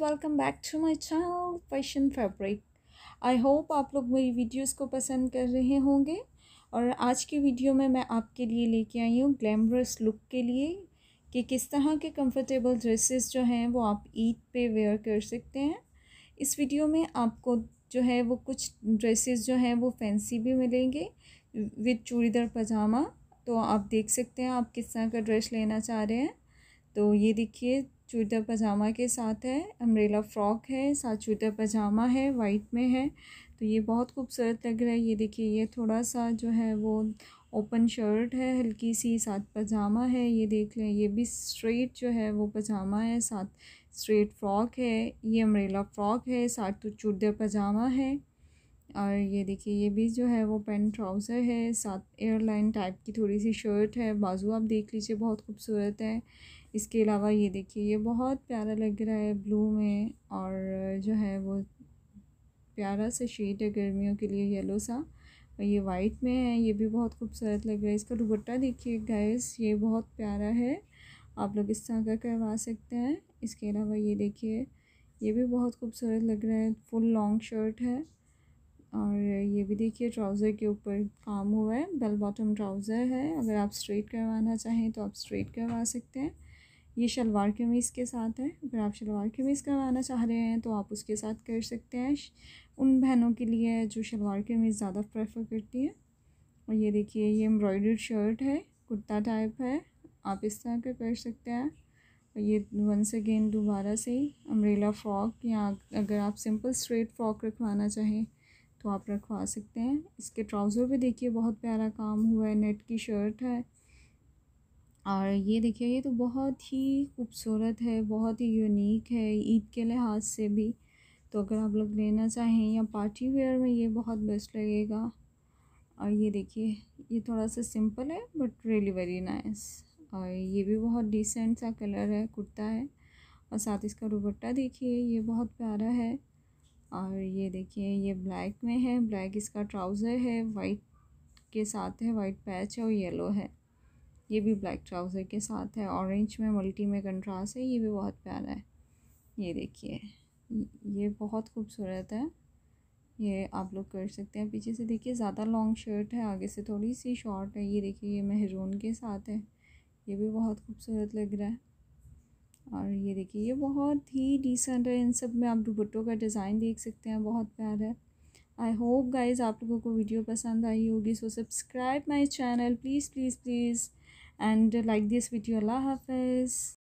Welcome back to my channel fashion fabric I hope आप लोग मेरी वीडियोस को पसंद कर रहे होंगे। और आज की वीडियो में मैं आपके लिए लेके आई हूँ ग्लैमरस लुक के लिए कि किस तरह के कंफर्टेबल ड्रेसेस जो हैं वो आप ईद पे वेयर कर सकते हैं। इस वीडियो में आपको जो है वो कुछ ड्रेसेस जो हैं वो फैंसी भी मिलेंगे विद चूड़ीदार पजामा। तो आप देख सकते हैं आप किस तरह का ड्रेस लेना चाह रहे हैं। तो ये देखिए चूड़ीदार पजामा के साथ है अम्ब्रेला फ्रॉक है, साथ चूड़ीदार पजामा है वाइट में है। तो ये बहुत खूबसूरत लग रहा है। ये देखिए, ये थोड़ा सा जो है वो ओपन शर्ट है, हल्की सी साथ पजामा है। ये देख लें, ये भी स्ट्रेट जो है वो पजामा है, साथ स्ट्रेट फ्रॉक है, ये अम्ब्रेला फ्रॉक है, साथ तो चूड़ीदार पजामा है। और ये देखिए, ये भी जो है वो पेंट ट्राउज़र है, साथ एयरलाइन टाइप की थोड़ी सी शर्ट है, बाजू आप देख लीजिए, बहुत खूबसूरत है। इसके अलावा ये देखिए, ये बहुत प्यारा लग रहा है ब्लू में और जो है वो प्यारा सा शेड है गर्मियों के लिए येलो सा और ये वाइट में है, ये भी बहुत खूबसूरत लग रहा है। इसका दुपट्टा देखिए गैस ये बहुत प्यारा है, आप लोग इस तरह का करवा सकते हैं। इसके अलावा ये देखिए, ये भी बहुत खूबसूरत लग रहा है, फुल लॉन्ग शर्ट है। और ये भी देखिए ट्राउज़र के ऊपर काम हुआ है बेल बॉटम ट्राउज़र है। अगर आप स्ट्रेट करवाना चाहें तो आप स्ट्रेट करवा सकते हैं। ये शलवार कमीज़ के साथ है। अगर आप शलवार कमीज़ करवाना चाह रहे हैं तो आप उसके साथ कर सकते हैं। उन बहनों के लिए जो शलवार कमीज़ ज़्यादा प्रेफर करती हैं। और ये देखिए ये एम्ब्रॉयडर्ड शर्ट है, कुर्ता टाइप है। आप इस तरह का कर सकते हैं। और ये वंस अगेन दोबारा से अम्ब्रेला फ्रॉक या अगर आप सिंपल स्ट्रेट फ्रॉक रखवाना चाहें तो आप रखवा सकते हैं। इसके ट्राउज़र भी देखिए, बहुत प्यारा काम हुआ है। नेट की शर्ट है। और ये देखिए, ये तो बहुत ही खूबसूरत है, बहुत ही यूनिक है ईद के लिहाज से भी। तो अगर आप लोग लेना चाहें या पार्टी वेयर में, ये बहुत बेस्ट लगेगा। और ये देखिए, ये थोड़ा सा सिंपल है, बट रियली वेरी नाइस। और ये भी बहुत डिसेंट सा कलर है, कुर्ता है। और साथ इसका दुपट्टा देखिए, ये बहुत प्यारा है। और ये देखिए, ये ब्लैक में है, ब्लैक इसका ट्राउज़र है, वाइट के साथ है, वाइट पैच है और येलो है। ये भी ब्लैक ट्राउज़र के साथ है, ऑरेंज में मल्टी में कंट्रास्ट है, ये भी बहुत प्यारा है। ये देखिए, ये बहुत खूबसूरत है। ये आप लोग कर सकते हैं। पीछे से देखिए, ज़्यादा लॉन्ग शर्ट है, आगे से थोड़ी सी शॉर्ट है। ये देखिए, ये महरून के साथ है। ये भी बहुत खूबसूरत लग रहा है। और ये देखिए, ये बहुत ही डिसेंट है। इन सब में आप दुपट्टों का डिज़ाइन देख सकते हैं, बहुत प्यार है। आई होप गाइज़ आप लोगों को वीडियो पसंद आई होगी। So subscribe my channel please please please and like this video Allah hafiz